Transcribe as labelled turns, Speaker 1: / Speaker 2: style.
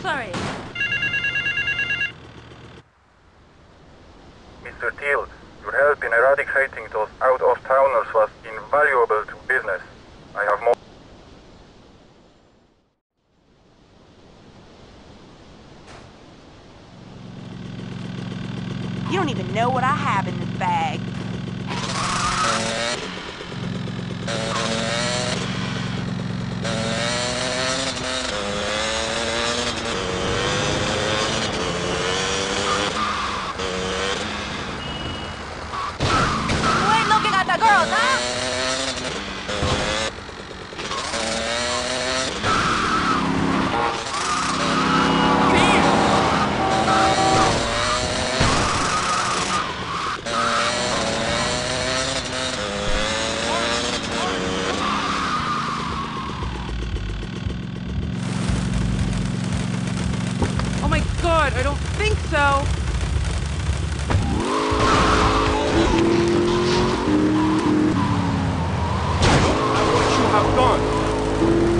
Speaker 1: sorry.
Speaker 2: Mr. Teal, your help in eradicating those out-of-towners was invaluable to business. I have more...
Speaker 3: You don't even know what I have in this bag.
Speaker 4: but I don't think so. I you have.